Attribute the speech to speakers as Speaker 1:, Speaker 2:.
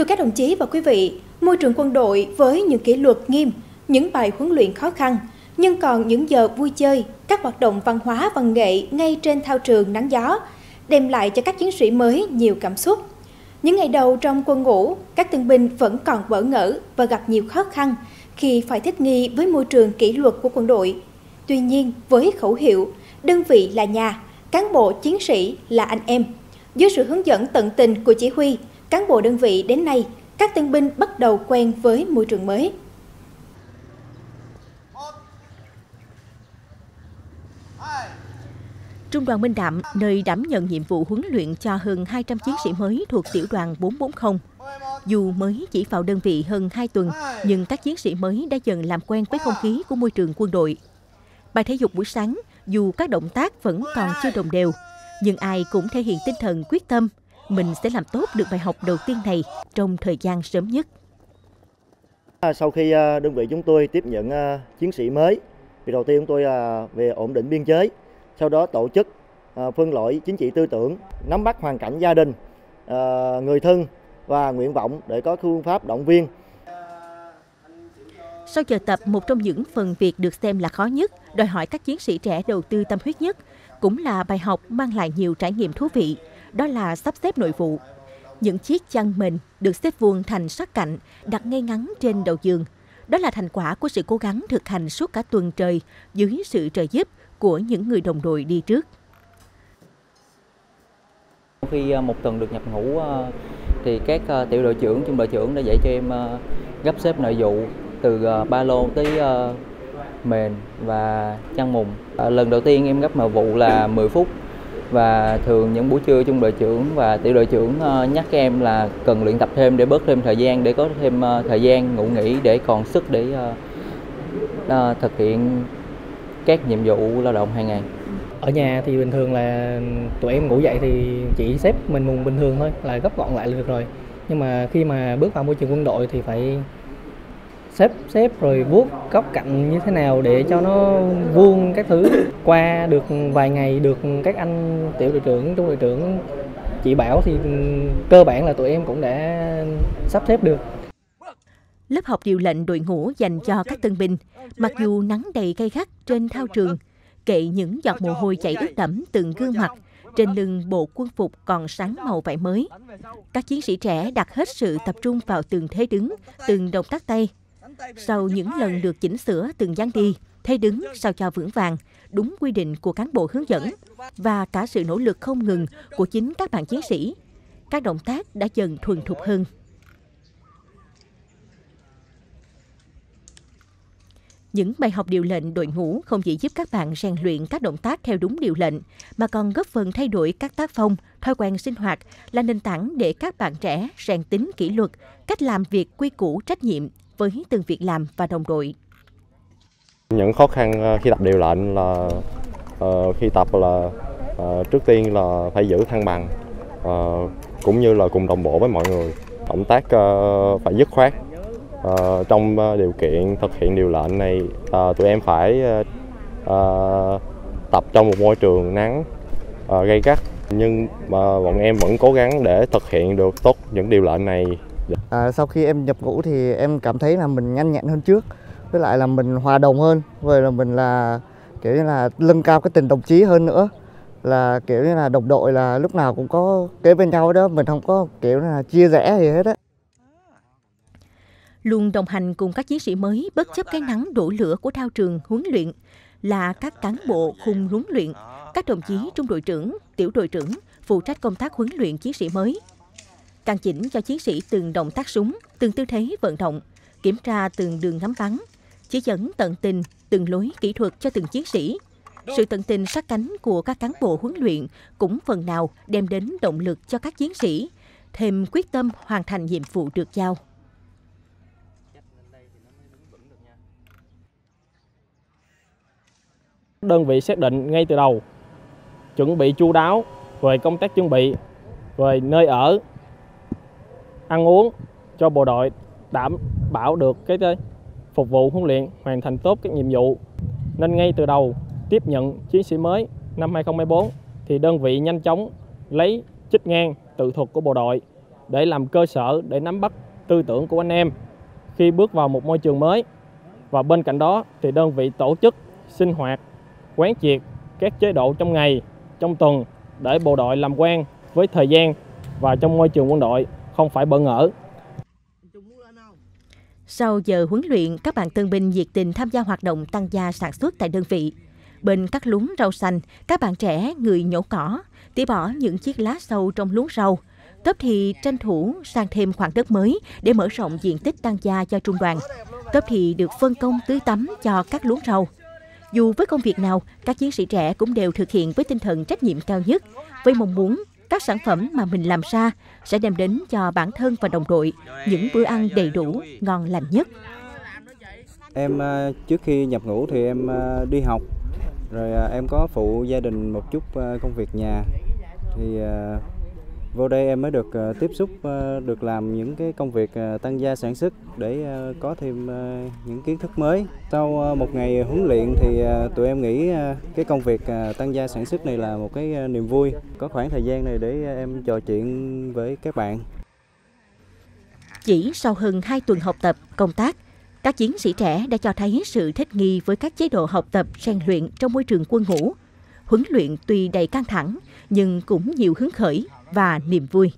Speaker 1: Thưa các đồng chí và quý vị, môi trường quân đội với những kỷ luật nghiêm, những bài huấn luyện khó khăn, nhưng còn những giờ vui chơi, các hoạt động văn hóa văn nghệ ngay trên thao trường nắng gió, đem lại cho các chiến sĩ mới nhiều cảm xúc. Những ngày đầu trong quân ngũ, các tân binh vẫn còn bỡ ngỡ và gặp nhiều khó khăn khi phải thích nghi với môi trường kỷ luật của quân đội. Tuy nhiên, với khẩu hiệu đơn vị là nhà, cán bộ chiến sĩ là anh em, dưới sự hướng dẫn tận tình của chỉ huy, cán bộ đơn vị đến nay, các tân binh bắt đầu quen với môi trường mới.
Speaker 2: Trung đoàn Minh Đạm, nơi đảm nhận nhiệm vụ huấn luyện cho hơn 200 chiến sĩ mới thuộc tiểu đoàn 440. Dù mới chỉ vào đơn vị hơn 2 tuần, nhưng các chiến sĩ mới đã dần làm quen với không khí của môi trường quân đội. Bài thể dục buổi sáng, dù các động tác vẫn còn chưa đồng đều, nhưng ai cũng thể hiện tinh thần quyết tâm, mình sẽ làm tốt được bài học đầu tiên này trong thời gian sớm nhất.
Speaker 3: Sau khi à, đơn vị chúng tôi tiếp nhận à, chiến sĩ mới, việc đầu tiên chúng tôi là về ổn định biên giới, sau đó tổ chức à, phân loại chính trị tư tưởng, nắm bắt hoàn cảnh gia đình, người thân và nguyện vọng để có phương pháp động viên.
Speaker 2: Sau giờ tập, một trong những phần việc được xem là khó nhất, đòi hỏi các chiến sĩ trẻ đầu tư tâm huyết nhất, cũng là bài học mang lại nhiều trải nghiệm thú vị, đó là sắp xếp nội vụ. Những chiếc chăn mền được xếp vuông thành sát cạnh, đặt ngay ngắn trên đầu giường. Đó là thành quả của sự cố gắng thực hành suốt cả tuần trời dưới sự trợ giúp của những người đồng đội đi trước.
Speaker 4: Khi à, một tuần được nhập ngũ à, thì các à, tiểu đội trưởng, trung đội trưởng đã dạy cho em gấp xếp nội vụ từ ba lô tới mền và chăn mùng. Lần đầu tiên em gấp nội vụ là 10 phút và thường những buổi trưa trung đội trưởng và tiểu đội trưởng ờ, nhắc các em là cần luyện tập thêm để bớt thêm thời gian, để có thêm ờ, thời gian ngủ nghỉ để còn sức để ờ, thực hiện các nhiệm vụ lao động hàng ngày.
Speaker 5: Ở nhà thì bình thường là tụi em ngủ dậy thì chỉ xếp mình mùng bình thường thôi, là gấp gọn lại là được rồi. Nhưng mà khi mà bước vào môi trường quân đội thì phải xếp xếp rồi vuốt góc cạnh như thế nào để cho nó vuông các thứ qua được vài ngày được các anh tiểu đội trưởng trung đội trưởng chỉ bảo thì cơ bản là tụi em cũng đã sắp xếp được
Speaker 2: lớp học điều lệnh đội ngũ dành cho các tân binh. Mặc dù nắng đầy gay gắt trên thao trường, kệ những giọt mồ hôi chảy ướt đẫm từng gương mặt, trên lưng bộ quân phục còn sáng màu vải mới. Các chiến sĩ trẻ đặt hết sự tập trung vào từng thế đứng, từng động tác tay. Sau những lần được chỉnh sửa từng dáng đi, thế đứng sao cho vững vàng, đúng quy định của cán bộ hướng dẫn và cả sự nỗ lực không ngừng của chính các bạn chiến sĩ. Các động tác đã dần thuần thục hơn. Những bài học điều lệnh đội ngũ không chỉ giúp các bạn rèn luyện các động tác theo đúng điều lệnh, mà còn góp phần thay đổi các tác phong, thói quen sinh hoạt, là nền tảng để các bạn trẻ rèn tính kỷ luật, cách làm việc quy củ trách nhiệm với từng việc làm và đồng đội.
Speaker 6: Những khó khăn ờ, khi tập điều lệnh là uh, khi tập là uh, trước tiên là phải giữ thăng bằng uh, cũng như là cùng đồng bộ với mọi người. Động tác uh, phải dứt khoát uh, trong uh, điều kiện thực hiện điều lệnh này uh, tụi em phải uh, uh, tập trong một môi trường nắng uh, gay gắt nhưng mà bọn em vẫn cố gắng để thực hiện được tốt những điều lệnh này
Speaker 7: à, sau khi em nhập ngũ thì em cảm thấy là mình nhanh nhẹn hơn trước với lại là mình hòa đồng hơn rồi là mình là kiểu như là nâng cao cái tình đồng chí hơn nữa là kiểu như là đồng đội là lúc nào cũng có kế bên nhau đó mình không có kiểu là chia rẽ gì hết á
Speaker 2: luôn đồng hành cùng các chiến sĩ mới bất chấp cái nắng đổ lửa của thao trường huấn luyện là các cán bộ khung huấn luyện, các đồng chí trung đội trưởng, tiểu đội trưởng phụ trách công tác huấn luyện chiến sĩ mới. Căn chỉnh cho chiến sĩ từng động tác súng, từng tư thế vận động, kiểm tra từng đường ngắm bắn, chỉ dẫn tận tình từng lối kỹ thuật cho từng chiến sĩ. Sự tận tình sát cánh của các cán bộ huấn luyện cũng phần nào đem đến động lực cho các chiến sĩ, thêm quyết tâm hoàn thành nhiệm vụ được giao.
Speaker 5: Đơn vị xác định ngay từ đầu chuẩn bị chu đáo về công tác chuẩn bị, về nơi ở, ăn uống cho bộ đội đảm bảo được cái phục vụ huấn luyện hoàn thành tốt các nhiệm vụ. Nên ngay từ đầu tiếp nhận chiến sĩ mới năm 2024 thì đơn vị nhanh chóng lấy chích ngang tự thuật của bộ đội
Speaker 8: để làm cơ sở để nắm bắt tư tưởng của anh em khi bước vào một môi trường mới. Và bên cạnh đó thì đơn vị tổ chức sinh hoạt, quán triệt các chế độ trong ngày, trong tuần để bộ đội làm quen với thời gian và trong môi trường quân đội không phải bỡ ngỡ.
Speaker 2: Sau giờ huấn luyện, các bạn tân binh nhiệt tình tham gia hoạt động tăng gia sản xuất tại đơn vị. Bên các lúng rau xanh, các bạn trẻ người nhổ cỏ, tỉa bỏ những chiếc lá sâu trong luống rau. Tớp thì tranh thủ sang thêm khoảng đất mới để mở rộng diện tích tăng gia cho trung đoàn. Tớp thì được phân công tưới tắm cho các luống rau. Dù với công việc nào, các chiến sĩ trẻ cũng đều thực hiện với tinh thần trách nhiệm cao nhất, với mong muốn các sản phẩm mà mình làm ra sẽ đem đến cho bản thân và đồng đội những bữa ăn đầy đủ, ngon lành nhất.
Speaker 9: Em à, trước khi nhập ngũ thì em à, đi học, rồi à, em có phụ gia đình một chút công việc nhà. Thì vô đây em mới được ờ, tiếp xúc ờ, được làm những cái công việc ờ, tăng gia sản xuất để có thêm những kiến thức mới. Sau một ngày huấn luyện thì tụi em nghĩ cái công việc tăng gia sản xuất này là một cái niềm vui. Có khoảng thời gian này để em trò chuyện với các bạn.
Speaker 2: Chỉ sau hơn 2 tuần học tập, công tác, các chiến sĩ trẻ đã cho thấy sự thích nghi với các chế độ học tập, rèn luyện trong môi trường quân ngũ. Huấn luyện tuy đầy căng thẳng, nhưng cũng nhiều hứng khởi và niềm vui.